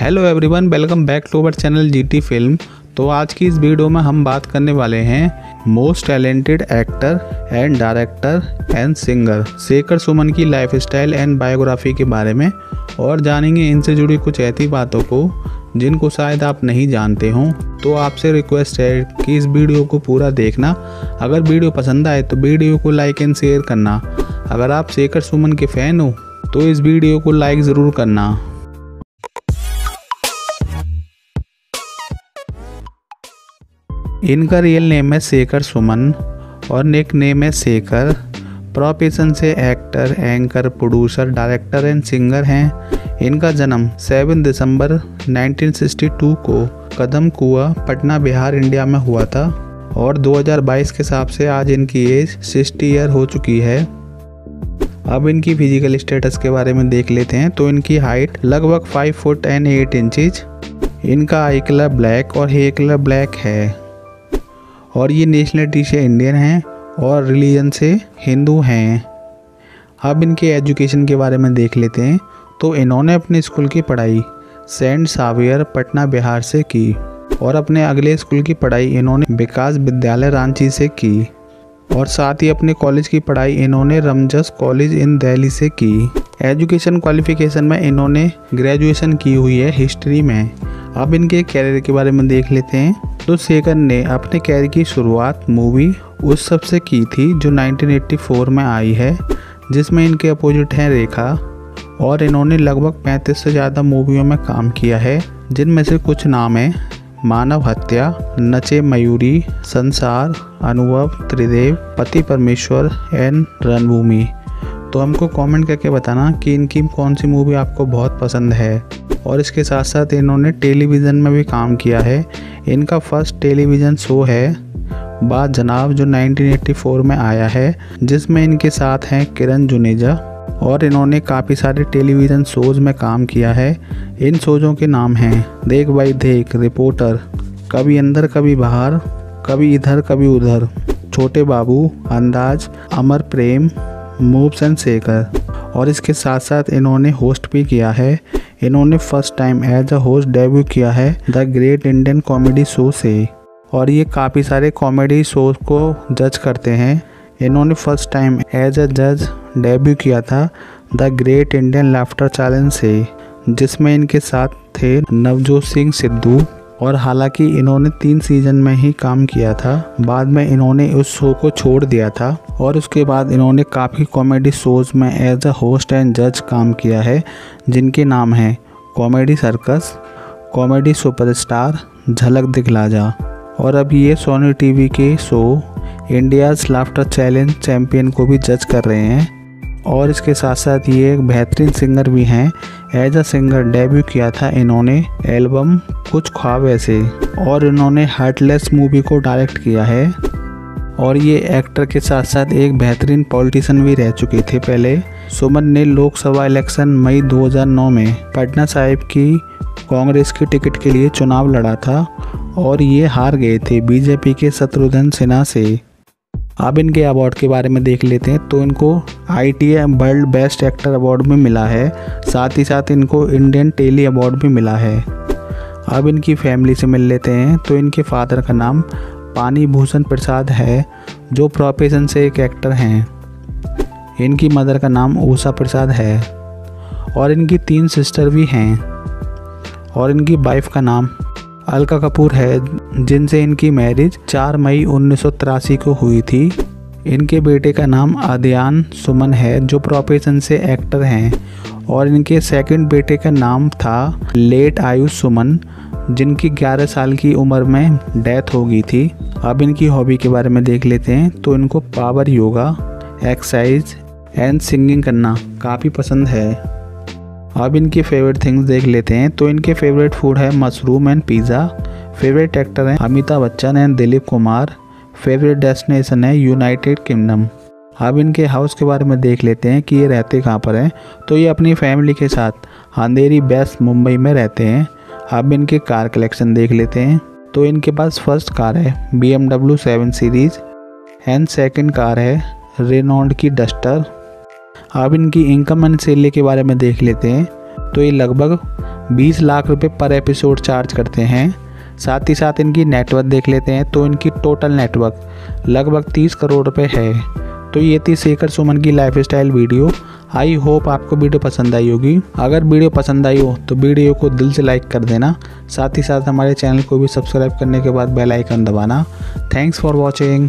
Hello everyone welcome back to our channel GT film तो आज की इस वीडियो में हम बात करने वाले हैं most talented actor and director and singer Shekhar Suman की लाइफ स्टाइल एंड बायोग्राफी के बारे में और जानेंगे इनसे जुड़ी कुछ ऐसी बातों को जिनको शायद आप नहीं जानते हों। तो आपसे रिक्वेस्ट है कि इस वीडियो को पूरा देखना। अगर वीडियो पसंद आए तो वीडियो को लाइक एंड शेयर करना। अगर आप शेखर सुमन के फ़ैन हो तो इस वीडियो को लाइक ज़रूर करना। इनका रियल नेम है शेखर सुमन और निक नेम है शेखर। प्रोफेशन से actor anchor producer director and singer हैं। इनका जन्म 7 दिसंबर 1962 को कदम कुआ पटना, बिहार, इंडिया में हुआ था और 2022 के हिसाब से आज इनकी एज 60 ईयर हो चुकी है। अब इनकी फ़िज़िकल स्टेटस के बारे में देख लेते हैं तो इनकी हाइट लगभग 5 फुट एंड 8 इंचज इनका आई कलर ब्लैक और हेयर कलर ब्लैक है। और ये नेशनलिटी से इंडियन हैं और रिलीजन से हिंदू हैं। अब इनके एजुकेशन के बारे में देख लेते हैं। तो इन्होंने अपने स्कूल की पढ़ाई सेंट सावियर पटना, बिहार से की और अपने अगले स्कूल की पढ़ाई इन्होंने विकास विद्यालय, रांची से की और साथ ही अपने कॉलेज की पढ़ाई इन्होंने रमजस कॉलेज इन दिल्ली से की। एजुकेशन क्वालिफिकेशन में इन्होंने ग्रेजुएशन की हुई है हिस्ट्री में। अब इनके कैरियर के बारे में देख लेते हैं। तो शेखर ने अपने कैरियर की शुरुआत मूवी उस सबसे की थी जो 1984 में आई है, जिसमें इनके अपोजिट हैं रेखा, और इन्होंने लगभग 35 से ज़्यादा मूवियों में काम किया है, जिनमें से कुछ नाम हैं, मानव हत्या, नचे मयूरी, संसार, अनुभव, त्रिदेव, पति परमेश्वर एंड रणभूमि। तो हमको कमेंट करके बताना कि इनकी कौन सी मूवी आपको बहुत पसंद है, और इसके साथ साथ इन्होंने टेलीविज़न में भी काम किया है इनका फ़र्स्ट टेलीविज़न शो है बात जनाब, जो 1984 में आया है, जिसमें इनके साथ हैं किरण जुनेजा और इन्होंने काफ़ी सारे टेलीविज़न शोज़ में काम किया है। इन शोजों के नाम हैं, देख भाई देख, रिपोर्टर, कभी अंदर कभी बाहर, कभी इधर कभी उधर, छोटे बाबू, अंदाज, अमर प्रेम मूव्स एंड शेखर। और इसके साथ साथ इन्होंने होस्ट भी किया है। इन्होंने first time as a host debut किया है the great Indian comedy show से। और ये काफ़ी सारे कॉमेडी शो को जज करते हैं। इन्होंने फ़र्स्ट टाइम एज अ जज डेब्यू किया था the great Indian laughter challenge से, जिसमें इनके साथ थे नवजोत सिंह सिद्धू और हालाँकि इन्होंने तीन सीज़न में ही काम किया था। बाद में इन्होंने उस शो को छोड़ दिया था और उसके बाद इन्होंने काफ़ी कॉमेडी शोज़ में एज अ होस्ट एंड जज काम किया है, जिनके नाम हैं कॉमेडी सर्कस कॉमेडी सुपरस्टार झलक दिखला जा और अब ये सोनी टीवी के show India's laughter challenge champion को भी जज कर रहे हैं। और इसके साथ साथ ये एक बेहतरीन सिंगर भी हैं। एज अ सिंगर डेब्यू किया था इन्होंने एल्बम कुछ ख्वाब ऐसे। और इन्होंने हार्टलेस मूवी को डायरेक्ट किया है। और ये एक्टर के साथ साथ एक बेहतरीन पॉलिटिशियन भी रह चुके थे पहले। सुमन ने लोकसभा इलेक्शन मई 2009 में पटना साहिब की कांग्रेस की टिकट के लिए चुनाव लड़ा था। और ये हार गए थे। बीजेपी के शत्रुघ्न सिन्हा से। अब इनके अवार्ड के बारे में देख लेते हैं। तो इनको I T M world best actor award भी मिला है। साथ ही साथ इनको इंडियन टेली अवार्ड भी मिला है। अब इनकी फैमिली से मिल लेते हैं। तो इनके फादर का नाम पानी भूषण प्रसाद है, जो प्रोफेशन से एक एक्टर हैं। इनकी मदर का नाम ऊषा प्रसाद है। और इनकी तीन सिस्टर भी हैं। और इनकी वाइफ का नाम अलका कपूर है, जिनसे इनकी मैरिज 4 मई उन्नीस सौ तिरासी को हुई थी। इनके बेटे का नाम आद्यान सुमन है, जो प्रोफेशन से एक्टर हैं, और इनके सेकंड बेटे का नाम था लेट आयुष सुमन, जिनकी 11 साल की उम्र में डेथ हो गई थी। अब इनकी हॉबी के बारे में देख लेते हैं तो इनको power yoga exercise and singing करना काफ़ी पसंद है। अब इनकी फेवरेट थिंग्स देख लेते हैं। तो इनके फेवरेट फ़ूड है mushroom and pizza favourite actor हैं Amitabh Bachchan and Dilip Kumar. Favourite destination है यूनाइटेड किंगडम अब इनके हाउस के बारे में देख लेते हैं कि ये रहते कहाँ पर हैं। तो ये अपनी फैमिली के साथ अंधेरी बेस्ट मुंबई में रहते हैं। अब इनके कार कलेक्शन देख लेते हैं। तो इनके पास फ़र्स्ट कार है B M W seven series and second car है रेनॉल्ड की डस्टर अब इनकी इनकम एंड सैलरी के बारे में देख लेते हैं। तो ये लगभग 20 लाख रुपए पर एपिसोड चार्ज करते हैं। साथ ही साथ इनकी नेटवर्क देख लेते हैं। तो इनकी टोटल नेटवर्क लगभग 30 करोड़ रुपए है। तो ये थी शेखर सुमन की life style video I hope आपको वीडियो पसंद आई होगी। अगर वीडियो पसंद आई हो तो वीडियो को दिल से लाइक कर देना। साथ ही साथ हमारे चैनल को भी सब्सक्राइब करने के बाद बेल आइकन दबाना। Thanks for watching